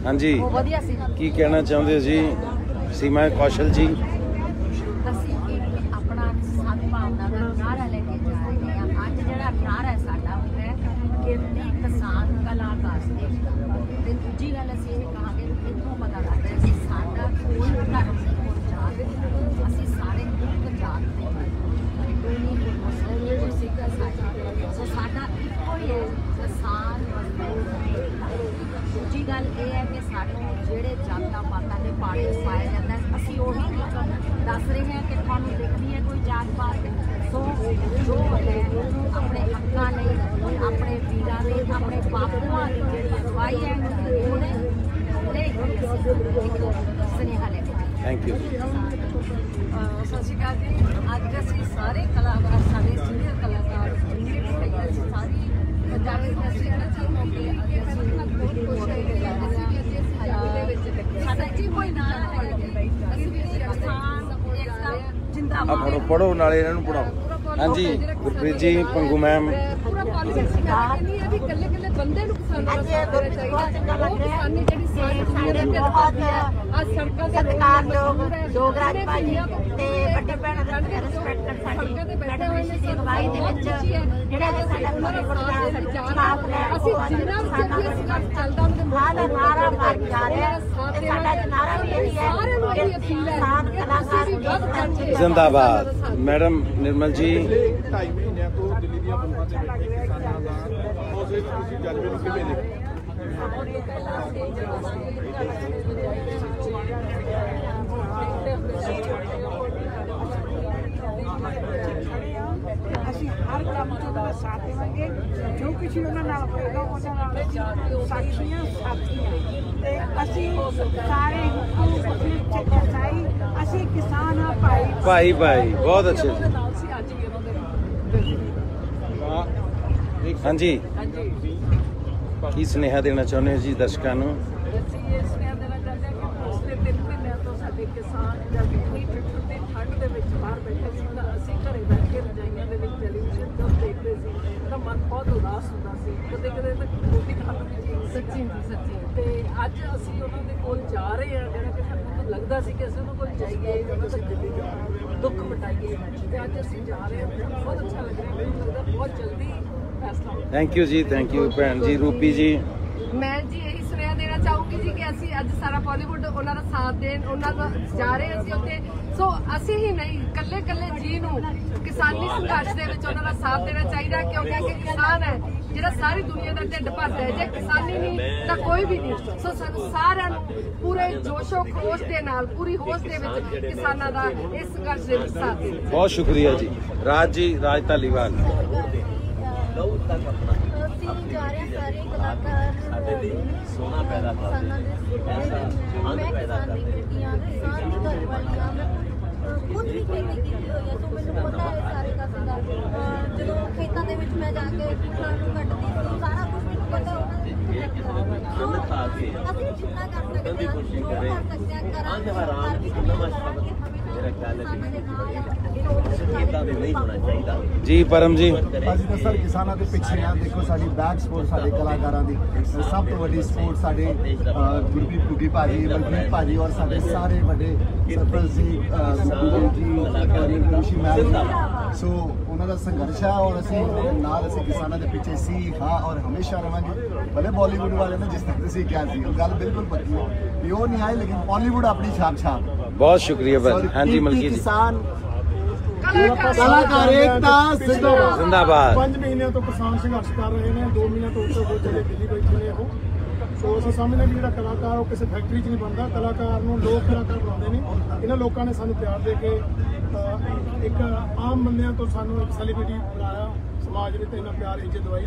ਹਾਂਜੀ। ਵਧੀਆ ਸੀ। ਕੀ ਕਹਿਣਾ ਚਾਹੁੰਦੇ ਹੋ ਜੀ? ਸੀਮਾ ਕੌਸ਼ਲ ਜੀ ਅਸੀਂ ਇੱਕ ਆਪਣਾ ਸਦਭਾਵਨਾ ਦਾ ਨਾਰਾ ਲੈ ਕੇ ਜਾ ਰਹੇ ਹਾਂ ਅੱਜ ਜਿਹੜਾ ਨਾਰਾ ਹੈ ਸਾਡਾ ਉਹ ਹੈ ਕਿਰਤੀ ਕਿਸਾਨ ਕਲਾਕਾਰ ਦੇਸ਼ ਦਾ ਤੇ ਦੂਜੀ ਗੱਲ ਅਸੀਂ ਇਹ ਕਹਾਂਗੇ ਕਿ ਇੱਥੋਂ ਪਤਾ ਲੱਗਦਾ ਹੈ ਕਿ ਸਾਡਾ ਕੋਈ ਧਰਮ ਨਹੀਂ ਕੋਈ ਜਾਤ ਨਹੀਂ ਅਸੀਂ ਸਾਰੇ ਇੱਕ ਜਾਤ ਦੇ ਹਾਂ। ਕੋਈ ਨਹੀਂ ਕੋਈ ਮੁਸਲਿਮ ਨਹੀਂ, ਕੋਈ ਸਿੱਖ ਸਾਡਾ ਸੋ ਸਾਡਾ ਇੱਕੋ ਹੀ ਹੈ ਕਿਸਾਨ ਮਜ਼ਦੂਰ ਏਕਤਾ। ਦੂਜੀ ਗੱਲ ਇਹ ਹੈ ਕਿ ਸਾਡੇ ਜਿਹੜੇ ਜਾਤਾਂ ਪਾਤਾਂ ਦੇ ਪਾੜੇ ਪਾਇਆ ਜਾਂਦਾ ਹੈ, ਅਸੀਂ ਉਹੀ ਨਹੀਂ ਦੱਸ ਰਹੇ ਹਾਂ ਕਿ ਤੁਹਾਨੂੰ ਦਿਖਦੀ ਹੈ ਕੋਈ ਜਾਤ ਪਾਤ ਸੋ ਜੋ ਹੈ ਆਪਣੇ ਹੱਕਾਂ ਲਈ ਆਪਣੇ ਵੀਰਾਂ ਲਈ ਆਪਣੇ ਬਾਪੂਆਂ ਦੀ ਜਿਹੜੀ ਅਗਵਾਈ ਹੈ ਉਹਦੇ ਲੈ ਕੇ ਅਸੀਂ ਸੁਨੇਹਾ ਲੈ ਕੇ ਆਏ। ਥੈਂਕ ਯੂ ਅਹ ਸਤਿ ਸ਼੍ਰੀ ਅਕਾਲ ਜੀ। ਅੱਜ ਅਸੀਂ ਸਾਰੇ ਕਲਾਕਾਰ ਸਾਡੇ ਸੀਨੀਅਰ ਕਲਾਕਾਰ ਜਿੰਨੇ ਵੀ ਹੈਗੇ ਅਸੀਂ ਸਾਰੀ ਪੰਜਾਬੀ ਇੰਡਸਟਰੀ ਵਿੱਚ ਹੋ। ਕੇ ਅੱਜ ਅਸੀਂ ਬਹੁਤ ਖੁਸ਼ ਹਾਂ। ਕਿ ਅਸੀਂ ਵੀ ਇਸ ਹਾਈਵੇ ਦੇ ਵਿੱਚ ਸਾਡਾ ਜੀ ਕੋਈ ਨਾਂ ਹੈ ਅਸੀਂ ਵੀ ਕਿਸਾਨ ਏਕਤਾ ਆ ਜਿੰਦਾਬਾਦ ਪੜੋ ਪੜੋ ਨਾਲੇ ਇਹਨਾਂ ਨੂੰ ਪੜਾਓ ਹਾਂਜੀ ਗੁਰਪ੍ਰੀਤ ਜੀ ਪੰਗੂ ਮੈਮ। ਪੂਰਾ ਪਾਲਿਸੀ ਸਿਖਾ ਨਹੀਂ ਹੈ ਵੀ ਕੱਲੇ ਕੱਲੇ ਬੰਦੇ ਨੂੰ ਕਿਸਾਨਾਂ ਦਾ ਸਾਥ ਦੇਣਾ ਚਾਹੀਦਾ। ਉਹ ਕਿਸਾਨੀ ਜਿਹੜੀ ਸਾਰੀ ਦੁਨੀਆ ਦੇ ਹੈ ਆ ਸੜਕਾਂ ਤੇ ਸਤਿਕਾਰਯੋਗ ਯੋਗਰਾਜ ਭਾਜੀ ਤੇ ਵੱਡੇ ਭੈਣਾਂ ਦਾ ਰਿਸਪੈਕਟ ਸਾਡੀ। ਮੈਡਮ ਰਿਸ਼ੀ ਦੀ ਅਗਵਾਈ ਦੇ ਵਿੱਚ ਜਿਹੜੇ ਅੱਜ ਸਾਡਾ ਬੜੇ ਬੜੇ ਚੁਣਾਵ ਲੈ ਅਸੀਂ ਜਿੰਨਾ ਵੀ ਕੰਮ ਚੱਲਦਾ ਉਹਦੇ ਹਾਂ ਦਾ ਨਾਰਾ ਮਾਰ ਜਾ ਰਿਹਾ ਹੈ ਤੇ ਸਾਡਾ ਨਾਰਾ ਵੀ ਇਹੀ ਹੈ ਸਾਰਿਆਂ ਨੂੰ ਇਹੀ ਅਪੀਲ ਹੈ ਕਿਸਾਨ ਕਲਾਕਾਰ ਕੇ ਜ਼ਿੰਦਾਬਾਦ। ਮੈਡਮ ਨਿਰਮਲ ਜੀ। ਢਾਈ ਮਹੀਨਿਆਂ ਤੋਂ ਦਿੱਲੀ ਦੀਆਂ ਬੰਦਾਂ ਤੇ ਬੈਠੇ ਕਿਸਾਨਾਂ ਦਾ ਹੌਸਲੇ ਨੂੰ ਤੁਸੀਂ ਜਜ਼ਬੇ ਨੂੰ ਕਿਵੇਂ ਦੇਖਦੇ ਅਸੀਂ ਹਰ ਕੰਮ 'ਚ ਉਹਨਾਂ ਸਾਥ ਦੇਵਾਂਗੇ। ਜੋ ਕੁਝ ਵੀ ਉਹਨਾਂ ਨਾਲ ਹੋਏਗਾ ਉਹਨਾਂ ਨਾਲ ਅਸੀਂ ਸਾਖੀਆਂ ਸਾਥੀਆਂ। ਤੇ ਅਸੀਂ ਸਾਰੇ ਹਿੰਦੂ ਮੁਸਲਿਮ ਸਿੱਖ ਈਸਾਈ ਅਸੀਂ ਕਿਸਾਨ ਆ, ਭਾਈ। ਭਾਈ ਭਾਈ, ਬਹੁਤ ਅੱਛੇ। ਜੀ ਨਾਲ ਸੀ ਅੱਜ ਵੀ ਉਹਨਾਂ ਦੇ ਹਾਂਜੀ। ਹਾਂਜੀ ਕੀ ਸੁਨੇਹਾ ਦੇਣਾ ਚਾਹੁੰਦੇ ਹੋ ਜੀ ਦਰਸ਼ਕਾਂ ਨੂੰ? ਅਸੀਂ ਇਸ ਸੁਨੇਹਾ ਦੇਣਾ ਚਾਹੁੰਦੇ ਹਾਂ ਕਿ ਪਿਛਲੇ ਤਿੰਨ ਮਹੀਨਿਆਂ ਤੋਂ ਸਾਡੇ ਕਿਸਾਨ ਜਦ ਇੰਨੀ ਠੰਡੀ ਠੰਡ ਦੇ ਵਿੱਚ ਬਾਹਰ ਬੈਠੇ ਸੀ ਤਾਂ ਅਸੀਂ ਘਰੇ ਬੈਠ ਕੇ ਰਜਾਈਆਂ ਦੇ ਵਿੱਚ ਟੈਲੀਵਿਜ਼ਨ ਤੋਂ ਦੇਖਦੇ ਸੀ ਤਾਂ ਮਨ ਬਹੁਤ ਉਦਾਸ ਹੁੰਦਾ ਸੀ। ਕਦੇ ਕਦੇ ਤਾਂ ਰੋਟੀ ਖਾਣ ਨੂੰ ਵੀ ਜੀ ਨਹੀਂ ਸੱਚੀ ਸੱਚੀ। ਤੇ ਅੱਜ ਅਸੀਂ ਉਹਨਾਂ ਦੇ ਕੋਲ ਜਾ ਰਹੇ ਹਾਂ ਜਿਹੜਾ ਕਿ ਸਾਨੂੰ ਤਾਂ ਲੱਗਦਾ ਸੀ ਕਿ ਅਸੀਂ ਉਹਨਾਂ ਕੋਲ ਜਾਈਏ ਉਹਨਾਂ ਦਾ ਦੁੱਖ ਮਟਾਈਏ। ਤੇ ਅੱਜ ਅਸੀਂ ਜਾ ਰਹੇ ਹਾਂ ਮੈਨੂੰ ਬਹੁਤ ਅੱਛਾ ਲੱਗ ਰਿਹਾ ਮੈਨੂੰ ਲੱਗਦਾ ਬਹੁਤ ਜਲਦੀ ਥੈਂਕ ਯੂ ਜੀ ਥੈਂਕ ਯੂ ਭੈਣ ਜੀ ਰੂਪੀ ਜੀ। ਮੈਂ ਜੀ ਇਹੀ ਸੁਨੇਹਾ ਦੇਣਾ ਚਾਹੂੰਗੀ ਜੀ ਕਿ ਅਸੀਂ ਅੱਜ ਸਾਰਾ ਬਾਲੀਵੁੱਡ ਉਹਨਾਂ ਦਾ ਸਾਥ ਦੇਣ ਉਹਨਾਂ ਦਾ ਜਾ ਰਹੇ ਅਸੀਂ ਉੱਥੇ। ਸੋ ਅਸੀਂ ਹੀ ਨਹੀਂ ਕੱਲੇ ਕੱਲੇ ਜੀ ਨੂੰ ਕਿਸਾਨੀ ਸੰਘਰਸ਼ ਦੇ ਵਿੱਚ ਉਹਨਾਂ ਦਾ ਸਾਥ ਦੇਣਾ ਚਾਹੀਦਾ ਕਿਉਂਕਿ ਕਿ ਕਿਸਾਨ ਹੈ ਜਿਹੜਾ ਸਾਰੀ ਦੁਨੀਆ ਦਾ ਢਿੱਡ ਭਰਦਾ ਹੈ। ਜੇ ਕਿਸਾਨੀ ਨਹੀਂ ਤਾਂ ਕੋਈ ਵੀ ਨਹੀਂ। ਸੋ ਸਾਨੂੰ ਸਾਰਿਆਂ ਨੂੰ ਪੂਰੇ ਜੋਸ਼ੋ ਖਰੋਸ਼ ਦੇ ਨਾਲ ਪੂਰੀ ਹੋਸ਼ ਦੇ ਵਿੱਚ ਕਿਸਾਨਾਂ ਦਾ ਇਸ ਸੰਘਰਸ਼ ਦੇ ਵਿੱਚ ਸਾਥ ਦੇਣਾ ਬਹੁਤ ਸ਼ੁਕਰੀਆ ਜੀ। ਰਾਜ ਜੀ ਰਾਜ ਧਾਲੀਵਾਲ। ਲਓ ਤੱਕ ਆਪਣਾ ਅਸੀਂ ਜਾ ਰਹੇ ਸਾਰੇ ਕਲਾਕਾਰ ਸਾਡੇ ਲਈ ਸੋਨਾ ਪੈਦਾ ਕਰਦੇ ਐਸਾ ਮੈਂ ਪੈਦਾ ਕਰਦੇ ਬੇਟੀਆਂ ਕਿਸਾਨ ਦੀ ਘਰ ਵਾਲੀਆਂ ਮੈਂ ਅਹ ਖੁਦ ਵੀ ਖੇਤੀ ਕੀਤੀ ਹੋਈ ਹੈ ਸੋ ਮੈਨੂੰ ਪਤਾ ਹੈ ਸਾਰੇ ਕਾਸੇ ਦਾ। ਜਦੋਂ ਖੇਤਾਂ ਦੇ ਵਿੱਚ ਮੈਂ ਜਾ ਕੇ ਫੁੱਲਾਂ ਨੂੰ ਕੱਟਦੀ ਸੀ ਸਾਰਾ ਕੁਝ ਮੈਨੂੰ ਪਤਾ ਉਹਨਾਂ ਦੇ ਅੰਨ ਖਾ ਕੇ ਅਸੀਂ ਜਿੰਨਾ ਕਰ ਸਕਦੇ ਹਾਂ ਕਰੇ ਸਕਦੇ ਹਾਂ ਕਰਾਂਗੇ ਹਰ ਇੱਕ ਕਿਸੇ ਜੀ, ਪਰਮ ਜੀ। ਅਸੀਂ ਤਾਂ ਸਰ ਕਿਸਾਨਾਂ ਦੇ ਪਿੱਛੇ ਆ ਦੇਖੋ, ਸਾਡੀ ਬੈਕ ਸਪੋਰਟ ਸਾਡੇ ਕਲਾਕਾਰਾਂ ਦੀ, ਸਭ ਤੋਂ ਵੱਡੀ ਸਪੋਰਟ ਸਾਡੇ ਗੁਰਦੀਪ ਗੁੱਗੀ ਭਾਜੀ ਮਨਜੀਤ ਭਾਜੀ ਔਰ ਸਾਡੇ ਸਾਰੇ ਵੱਡੇ ਸਰਪੰਚ ਜੀ ਜੀ ਔਰ ਮੈਮ ਸੋ ਉਹਨਾਂ ਦਾ ਸੰਘਰਸ਼ ਹੈ ਔਰ ਅਸੀਂ ਨਾਲ ਅਸੀਂ ਕਿਸਾਨਾਂ ਦੇ ਪਿੱਛੇ ਸੀ, ਹਾਂ, ਔਰ ਹਮੇਸ਼ਾ ਰਵਾਂਗੇ। ਭਲੇ ਬਾਲੀਵੁੱਡ ਵਾਲੇ ਨੇ ਜਿਸ ਤਰ੍ਹਾਂ ਤੁਸੀਂ ਕਿਹਾ ਸੀ, ਉਹ ਗੱਲ ਬਿਲਕੁਲ ਪੱਕੀ ਹੈ। ਵੀ ਉਹ ਨਹੀਂ ਆਏ, ਲੇਕਿਨ ਬਾਲੀਵੁੱਡ ਆਪਣੀ ਛਾਪ ਛਾਪ ਬਹੁਤ ਸ਼ੁਕਰੀਆ ਭਾਜੀ ਹਾਂਜੀ ਮਲਕੀ ਜੀ। ਕਿਸਾਨ ਕਲਾਕਾਰ। ਏਕਤਾ ਜ਼ਿੰਦਾਬਾਦ ਜ਼ਿੰਦਾਬਾਦ। ਪੰਜ ਮਹੀਨਿਆਂ ਤੋਂ ਕਿਸਾਨ ਸੰਘਰਸ਼ ਕਰ ਰਹੇ ਨੇ 2 ਮਹੀਨਿਆਂ ਤੋਂ ਉੱਤੇ ਹੋ ਚਲੇ ਦਿੱਲੀ ਬੈਠੇ ਨੇ ਉਹ। ਸੋ ਅਸੀਂ ਸਮਝਦੇ ਵੀ ਜਿਹੜਾ ਕਲਾਕਾਰ ਉਹ ਕਿਸੇ ਫੈਕਟਰੀ 'ਚ ਨਹੀਂ ਬਣਦਾ। ਕਲਾਕਾਰ ਨੂੰ ਲੋਕ ਕਲਾਕਾਰ ਬਣਾਉਂਦੇ ਨੇ। ਇਹਨਾਂ ਲੋਕਾਂ ਨੇ ਸਾਨੂੰ ਪਿਆਰ ਦੇ ਕੇ ਇੱਕ ਆਮ ਬੰਦਿਆਂ ਤੋਂ ਸਾਨੂੰ ਇੱਕ ਸੈਲੀਬ੍ਰਿਟੀ ਬਣਾਇਆ ਸਮਾਜ ਵਿੱਚ ਇੰਨਾ ਪਿਆਰ ਇੱਜ਼ਤ ਦਵਾਈ।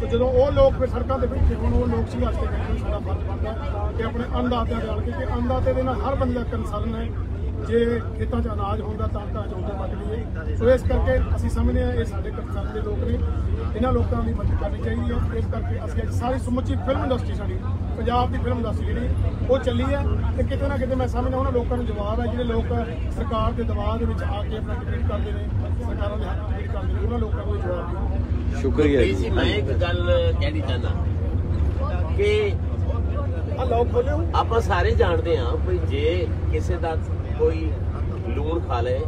ਸੋ ਜਦੋਂ ਉਹ ਲੋਕ ਫਿਰ ਸੜਕਾਂ ਤੇ ਬੈਠੇ ਹੁਣ ਉਹ ਲੋਕ ਸੰਘਰਸ਼ ਤੇ ਬੈਠੇ ਹੋਣ, ਸਾਡਾ ਫਰਜ਼ ਬਣਦਾ ਕਿ ਆਪਣੇ ਅੰਨਦਾਤਿਆਂ ਨਾਲ ਕਿ ਅੰਨਦਾਤੇ ਦੇ ਨਾਲ ਹਰ ਬੰਦੇ ਦਾ ਕੰਸਰਨ ਹੈ। ਜੇ ਖੇਤਾਂ 'ਚ ਅਨਾਜ ਹੁੰਦਾ ਤਾਂ ਤਾਂ ਚੌਂਕੇ ਵੱਢ ਲਈਏ। ਸੋ ਇਸ ਕਰਕੇ ਅਸੀਂ ਸਮਝਦੇ ਹਾਂ ਇਹ ਸਾਡੇ ਕਿਸਾਨ ਦੇ ਲੋਕ ਨੇ। ਇਹਨਾਂ ਲੋਕਾਂ ਦੀ ਮਦਦ ਕਰਨੀ ਚਾਹੀਦੀ ਹੈ। ਇਸ ਕਰਕੇ ਅਸੀਂ ਅੱਜ ਸਾਰੀ ਸਮੁੱਚੀ ਫਿਲਮ ਇੰਡਸਟਰੀ ਸਾਡੀ ਪੰਜਾਬ ਦੀ ਫਿਲਮ ਇੰਡਸਟਰੀ ਜਿਹੜੀ ਉਹ ਚੱਲੀ ਹੈ ਤੇ ਕਿਤੇ ਨਾ ਕਿਤੇ ਮੈਂ ਸਮਝਦਾ ਉਹਨਾਂ ਲੋਕਾਂ ਨੂੰ ਜਵਾਬ ਹੈ ਜਿਹੜੇ ਲੋਕ ਸਰਕਾਰ ਦੇ ਦਬਾਅ ਦੇ ਵਿੱਚ ਆ ਕੇ ਆਪਣਾ ਡਿਬੇਟ ਕਰਦੇ ਨੇ ਸਰਕਾਰਾਂ ਦੇ ਹੱਥ ਡਿਬੇਟ ਕਰਦੇ ਨੇ ਉਹਨਾਂ ਲੋਕਾਂ ਨੂੰ ਜਵਾਬ ਦਿਓ ਸ਼ੁਕਰੀਆ ਜੀ। ਮੈਂ ਇੱਕ ਗੱਲ ਕਹਿਣੀ ਚਾਹੁੰਦਾ ਕਿ ਆ ਲਓ ਖੋਲਿਓ ਆਪਾਂ ਸਾਰੇ ਜਾਣਦੇ ਹਾਂ ਵੀ ਜੇ ਕਿਸੇ ਦਾ ਕੋਈ ਲੂਣ ਖਾ ਲੇ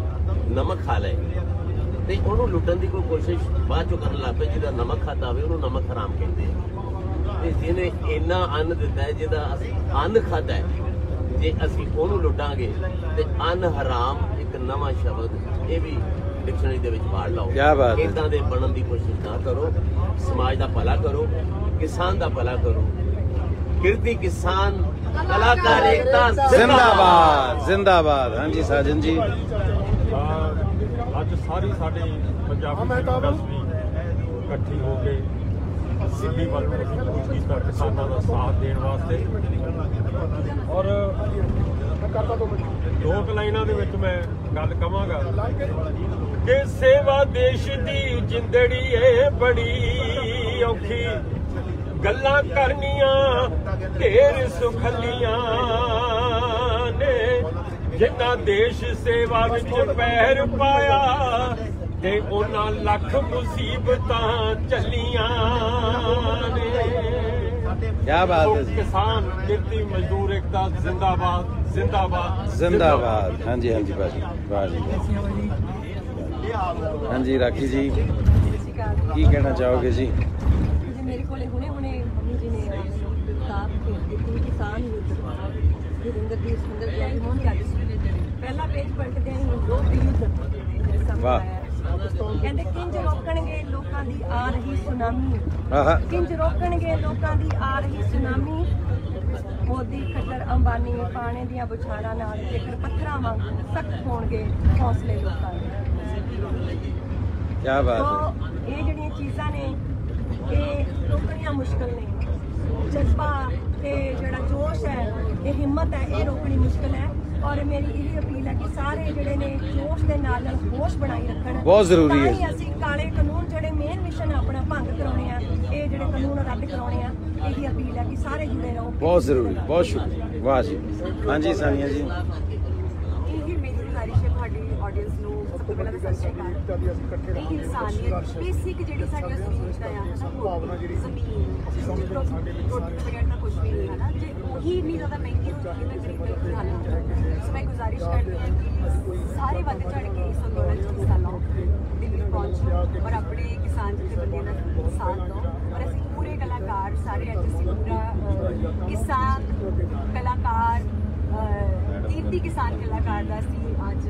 ਨਮਕ ਖਾ ਲੇ ਤੇ ਉਹਨੂੰ ਲੁੱਟਣ ਦੀ ਕੋਈ ਕੋਸ਼ਿਸ਼ ਬਾਅਦ ਚੋਂ ਕਰਨ ਲੱਗ ਪਏ ਜਿਹਦਾ ਨਮਕ ਖਾਦਾ ਹੋਵੇ ਉਹਨੂੰ ਨਮਕ ਹਰਾਮ ਕਹਿੰਦੇ ਆ। ਤੇ ਜਿਹਨੇ ਇੰਨਾ ਅੰਨ ਦਿੱਤਾ ਹੈ ਜਿਹਦਾ ਅਸੀਂ ਅੰਨ ਖਾਦਾ ਹੈ ਜੇ ਅਸੀਂ ਉਹਨੂੰ ਲੁੱਟਾਂਗੇ ਤੇ ਅੰਨ ਹਰਾਮ ਇੱਕ ਨਵਾਂ ਸ਼ਬਦ ਇਹ ਵੀ ਡਿਕਸ਼ਨਰੀ ਦੇ ਵਿੱਚ ਪਾੜ ਲਓ। ਕਿਆ ਬਾਤ ਹੈ। ਇਦਾਂ ਦੇ ਬਣਨ ਦੀ ਕੋਸ਼ਿਸ਼ ਨਾ ਕਰੋ। ਸਮਾਜ ਦਾ ਭਲਾ ਕਰੋ ਕਿਸਾਨ ਦਾ ਭਲਾ ਕਰੋ। ਕਿਰਤੀ ਕਿਸਾਨ ਕਲਾਕਾਰ ਏਕਤਾ ਜ਼ਿੰਦਾਬਾਦ ਜ਼ਿੰਦਾਬਾਦ। ਹਾਂਜੀ ਸਾਜਨ ਜੀ। ਅੱਜ ਸਾਰੀ ਸਾਡੀ ਪੰਜਾਬੀ ਇੰਡਸਟਰੀ ਇਕੱਠੀ ਹੋ ਕੇ ਦਿੱਲੀ ਵੱਲ ਨੂੰ ਕੀਤਾ ਕਿਸਾਨਾਂ ਦਾ ਸਾਥ ਦੇਣ ਵਾਸਤੇ। ਔਰ ਦੋ ਲਾਈਨਾਂ ਦੇ ਵਿੱਚ ਮੈਂ ਗੱਲ ਕਵਾਂਗਾ ਕਿ ਸੇਵਾ ਦੇਸ਼ ਦੀ ਜਿੰਦੜੀ ਏ ਬੜੀ ਔਖੀ। ਗੱਲਾਂ ਕਰਨੀਆਂ ਢੇਰ ਸੁਖਲੀਆਂ ਨੇ। ਜਿੰਨਾ ਦੇਸ਼ ਸੇਵਾ ਵਿੱਚ ਪੈਰ ਪਾਇਆ ਤੇ ਉਹਨਾਂ ਲੱਖ ਮੁਸੀਬਤਾਂ ਚੱਲੀਆਂ ਨੇ। ਕੀ ਬਾਤ ਹੈ ਜੀ। ਕਿਸਾਨ ਕਿਰਤੀ ਮਜ਼ਦੂਰ ਏਕਤਾ ਜ਼ਿੰਦਾਬਾਦ ਜ਼ਿੰਦਾਬਾਦ ਜ਼ਿੰਦਾਬਾਦ। ਹਾਂਜੀ ਹਾਂਜੀ ਭਾਜੀ ਵਾਹ ਜੀ ਹਾਂਜੀ ਰਾਖੀ ਜੀ। ਕੀ ਕਹਿਣਾ ਚਾਹੋਗੇ ਜੀ? ਜੀ ਮੇਰੇ ਕੋਲੇ ਹੁਣੇ ਹੁਣੇ ਮੰਮੀ ਜੀ ਨੇ ਕਿਤਾਬ ਭੇਜ ਦਿੱਤੀ ਕਿਸਾਨ ਯੁੱਧ ਗੁਰਿੰਦਰ ਦੀ ਸੁੰਦਰ ਜੀ ਮੋਹਨ ਕਾਜੀ ਪਹਿਲਾ ਪੇਜ ਪਲਟਦੇ ਹਾਂ ਦੋ ਸਾਹਮਣੇ ਵਾਹ। ਕਹਿੰਦੇ ਕਿੰਜ ਰੋਕਣਗੇ ਲੋਕਾਂ ਦੀ ਆ ਰਹੀ ਸੁਨਾਮੀ? ਕਿੰਜ ਰੋਕਣਗੇ ਲੋਕਾਂ ਦੀ ਆ ਰਹੀ ਸੁਨਾਮੀ? ਮੋਦੀ ਖੱਟਰ ਅੰਬਾਨੀ ਪਾਣੇ ਦੀਆਂ ਬੁਛਾੜਾਂ ਨਾਲ ਜੇਕਰ ਪੱਥਰਾਂ ਵਾਂਗ ਸਖਤ ਹੋਣਗੇ ਹੌਸਲੇ ਲੋਕਾਂ ਦੇ। ਕੀ ਬਾਤ ਹੈ। ਸੋ ਇਹ ਜਿਹੜੀਆਂ ਚੀਜ਼ਾਂ ਨੇ ਇਹ ਰੋਕਣੀਆਂ ਮੁਸ਼ਕਲ ਨੇ। ਜਜ਼ਬਾ ਤੇ ਜਿਹੜਾ ਜੋਸ਼ ਹੈ ਇਹ ਹਿੰਮਤ ਹੈ ਇਹ ਰੋਕਣੀ ਮੁਸ਼ਕਲ ਹੈ। ਔਰ ਮੇਰੀ ਇਹ ਅਪੀਲ ਹੈ ਕਿ ਸਾਰੇ ਜਿਹੜੇ ਨੇ ਜੋਸ਼ ਦੇ ਨਾਲ ਨਾਲ ਹੋਸ਼ ਬਣਾਈ ਰੱਖਣ। ਬਹੁਤ ਜ਼ਰੂਰੀ ਹੈ ਤਾਂ ਹੀ। ਅਸੀਂ ਕਾਲੇ ਕਾਨੂੰਨ ਜਿਹੜੇ ਮੇਨ ਮਿਸ਼ਨ ਆਪਣਾ ਭੰਗ ਕਰਾਉਣੇ ਆ ਇਹ ਜਿਹੜੇ ਕਾਨੂੰਨ ਰੱਦ ਕਰਾਉਣੇ ਆ ਇਹੀ ਅਪੀਲ ਹੈ ਕਿ ਸਾਰੇ ਜੁੜੇ ਰਹੋ। ਬਹੁਤ ਜ਼ਰੂਰੀ ਬਹੁਤ ਸ਼ੁਕਰੀਆ। ਵਾਹ ਜੀ। ਹਾਂਜੀ ਸਾਨੀਆ ਜੀ। ਇਹ ਮੇਰੀ ਗੁਜ਼ਾਰਿਸ਼ ਹੈ ਤੁਹਾਡੀ ਆਡੀਅנס ਨੂੰ। ਸਭ ਤੋਂ ਪਹਿਲਾਂ ਸਤਿ ਸ਼੍ਰੀ ਅਕਾਲ। ਇਹ ਇਨਸਾਨੀਅਤ ਬੇਸਿਕ ਜਿਹੜੀ ਸਾਡੀ ਜ਼ਮੀਨ ਦਾ ਆ ਭਾਵਨਾ ਜਿਹੜੀ ਜ਼ਮੀਨ ਬਗੈਰ ਤਾਂ ਕੁਝ ਵੀ ਨਹੀਂ ਹੈ ਨਾ। ਉਹੀ ਇੰਨੀ ਜ਼ਿਆਦਾ ਮਹਿੰਗੀ ਹੋ ਚੁੱਕੀ ਹੈ ਤਾਂ ਗਰੀਬ ਦਾ ਕੀ ਹਾਲ ਹੋਊਗਾ ਸੋ ਮੈਂ ਗੁਜ਼ਾਰਿਸ਼ ਕਰਦੀ ਹਾਂ ਕਿ ਸਾਰੇ ਵੱਧ ਚੜ ਕੇ ਇਸ ਅੰਦੋਲਨ 'ਚ ਹਿੱਸਾ ਲਓ ਦਿੱਲੀ ਪਹੁੰਚੋ ਔਰ ਆਪਣੇ ਕਿਸਾਨ ਕਿਸਾਨ ਜਥੇਬੰਦੀਆਂ ਦਾ ਸਾਥ ਦਿਓ। ਔਰ ਅਸੀਂ ਪੂਰੇ ਕਲਾਕਾਰ ਸਾਰੇ ਅੱਜ ਅਸੀਂ ਪੂਰਾ ਕਿਸਾਨ ਕਲਾਕਾਰ ਕੀਰਤੀ ਕਿਸਾਨ ਕਲਾਕਾਰ ਦਾ ਅਸੀਂ ਅੱਜ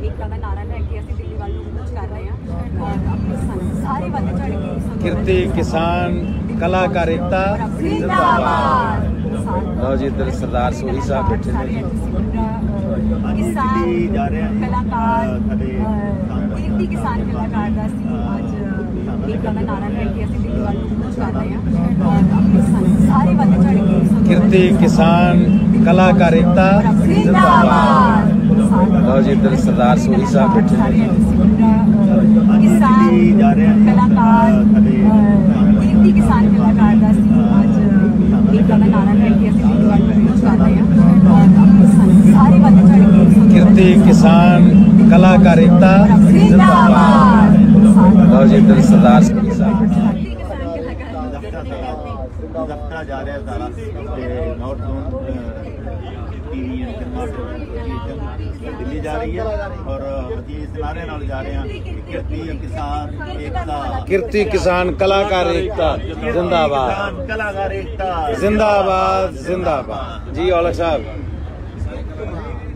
ਏਕਤਾ ਦਾ ਨਾਰਾ ਲੈ ਕੇ ਅਸੀਂ ਦਿੱਲੀ ਵੱਲ ਨੂੰ ਕੂਚ ਕਰ ਰਹੇ ਹਾਂ। ਔਰ ਆਪਣੇ ਸਾ- ਸਾਰੇ ਵੱਧ ਚੜ ਕੇ ਇਸ ਅੰਦੋਲਨ ਕਿਰਤੀ ਵਿੱਚ ਕਿਸਾਨ ਕਲਾਕਾਰ ਏਕਤਾ ਜ਼ਿੰਦਾਬਾਦ! ਲਓ ਜੀ ਇੱਧਰ ਸਰਦਾਰ ਸੋਹੀ ਸਾਹਿਬ ਬੈਠੇ ਨੇ ਜੀ। ਕਿਸਾਨ ਕਲਾਕਾਰ ਅਹ, ਕੀਰਤੀ ਕਿਸਾਨ ਕਲਾਕਾਰ ਦਾ ਅਸੀਂ ਅੱਜ ਏਕਤਾ ਦਾ ਨਾਰਾ ਲੈ ਕੇ ਅਸੀਂ ਦਿੱਲੀ ਵੱਲ ਕੂਚ ਕਰ ਰਹੇ ਹਾਂ। ਸਾ- ਸਾਰੇ ਵੱਧ ਚੜ ਕੇ ਕਿਰਤੀ ਕਿਸਾਨ ਕਲਾਕਾਰ ਏਕਤਾ ਜ਼ਿੰਦਾਬਾਦ! ਲਓ ਜੀ ਇੱਧਰ ਸਰਦਾਰ ਸੋਹੀ ਸਾਹਿਬ ਬੈਠੇ ਨੇ ਜੀ। ਕਿਸਾਨ ਕਲਾਕਾਰ ਅਹ, ਕੀਰਤੀ ਕਿਸਾਨ ਕਲਾਕਾਰ ਦਾ ਅਸੀਂ ਅੱਜ ਏਕਤਾ ਦਾ ਨਾਰਾ ਲੈ ਕੇ ਅਸੀਂ ਦਿੱਲੀ ਵੱਲ ਨੂੰ ਕੂਚ ਕਰ ਰਹੇ ਹਾਂ ਔਰ ਆਪਣੇ ਸਾ- ਸਾਰੇ ਵੱਧ ਚੜ ਕੇ ਇਸ ਅੰਦੋਲਨ ਕਿਰਤੀ ਵਿੱਚ ਕਿਸਾਨ ਕਲਾਕਾਰ ਏਕਤਾ ਜ਼ਿੰਦਾਬਾਦ ਲਓ ਤੇ ਦਿੱਲੀ ਜਾ ਰਹੀ ਹੈ ਔਰ ਅਸੀਂ ਇਸ ਨਾਰੇ ਨਾਲ ਜਾ ਰਹੇ ਹਾਂ ਕਿਰਤੀ ਕਿਸਾਨ ਏਕਤਾ। ਕਿਰਤੀ ਕਿਸਾਨ ਕਲਾਕਾਰ ਏਕਤਾ ਜ਼ਿੰਦਾਬਾਦ। ਕਿਸਾਨ ਕਲਾਕਾਰ ਏਕਤਾ। ਜ਼ਿੰਦਾਬਾਦ ਜ਼ਿੰਦਾਬਾਦ। ਜੀ ਔਲਖ ਸਾਹਿਬ।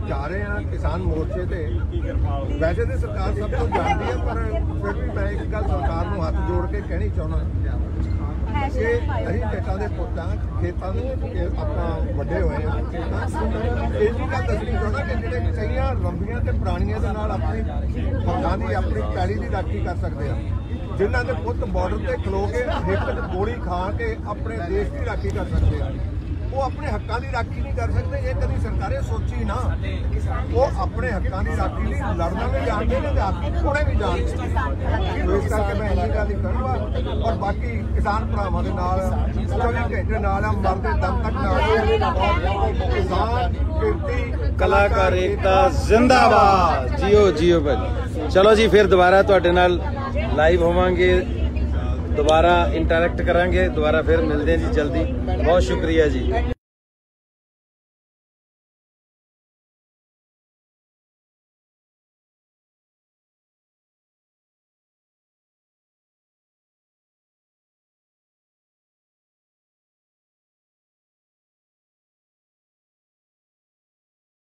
ਜਾ ਰਹੇ ਹਾਂ ਕਿਸਾਨ ਮੋਰਚੇ ਤੇ। ਵੈਸੇ ਤੇ ਸਰਕਾਰ ਸਭ ਕੁਝ ਜਾਣਦੀ ਹੈ ਪਰ ਫਿਰ ਵੀ ਮੈਂ ਇੱਕ ਗੱਲ ਸਰਕਾਰ ਨੂੰ ਹੱਥ ਜੋੜ ਕੇ ਕਹਿਣੀ ਚਾਹੁੰਦਾ। ਕਿ ਅਸੀਂ ਖੇਤਾਂ ਦੇ ਪੁੱਤਾਂ, ਖੇਤਾਂ ਦੇ ਕਿ ਆਪਾਂ ਵੱਡੇ ਹੋਏ ਆ। ਇਹ ਵੀ ਗੱਲ ਦੱਸਣੀ ਚਾਹੁੰਦਾ ਕਿ ਜਿਹੜੇ ਕਈਆਂ ਲੰਬੀਆਂ ਤੇ ਪੁਰਾਣੀਆਂ ਦੇ ਨਾਲ ਆਪਣੀ ਫੌਜਾਂ ਦੀ ਆਪਣੀ ਪੈਲੀ ਦੀ ਰਾਖੀ ਕਰ ਸਕਦੇ ਆ। ਜਿਨ੍ਹਾਂ ਦੇ ਪੁੱਤ ਬਾਰਡਰ ਤੇ ਖਲੋ ਕੇ ਹਿੱਕ 'ਚ ਗੋਲੀ ਖਾ ਕੇ ਆਪਣੇ ਦੇਸ਼ ਦੀ ਰਾਖੀ ਕਰ ਸਕਦੇ ਆ। ਉਹ ਆਪਣੇ ਹੱਕਾਂ ਦੀ ਰਾਖੀ ਨਹੀਂ ਕਰ ਸਕਦੇ ਇਹ ਕਦੀ ਸਰਕਾਰੇ ਸੋਚੀ ਨਾ। ਉਹ ਆਪਣੇ ਹੱਕਾਂ ਦੀ ਰਾਖੀ ਲਈ ਲੜਨਾ ਵੀ ਜਾਣਦੇ ਨੇ ਤੇ ਹੱਕ ਖੋਣੇ ਵੀ ਜਾਣਦੇ ਇਸ ਕਰਕੇ ਮੈਂ ਇਹ ਗੱਲ ਕਰੂੰਗਾ ਔਰ ਬਾਕੀ ਕਿਸਾਨ ਭਰਾਵਾਂ ਦੇ ਨਾਲ 24 ਘੰਟੇ ਨਾਲ ਆ ਮਰਦੇ ਦਮ ਤੱਕ ਨਾਲ। ਕਿਸਾਨ ਕਿਰਤੀ ਕਲਾਕਾਰ ਏਕਤਾ ਜ਼ਿੰਦਾਬਾਦ। ਜਿਓ ਜਿਓ ਭਾਜੀ ਚਲੋ ਜੀ ਫਿਰ ਦੁਬਾਰਾ ਤੁਹਾਡੇ ਨਾਲ ਲਾਈਵ ਹੋਵਾਂਗੇ। ਦੁਬਾਰਾ ਇੰਟਰੈਕਟ ਕਰਾਂਗੇ। ਦੁਬਾਰਾ ਫਿਰ ਮਿਲਦੇ ਹਾਂ ਜੀ ਜਲਦੀ। ਬਹੁਤ ਸ਼ੁਕਰੀਆ ਜੀ।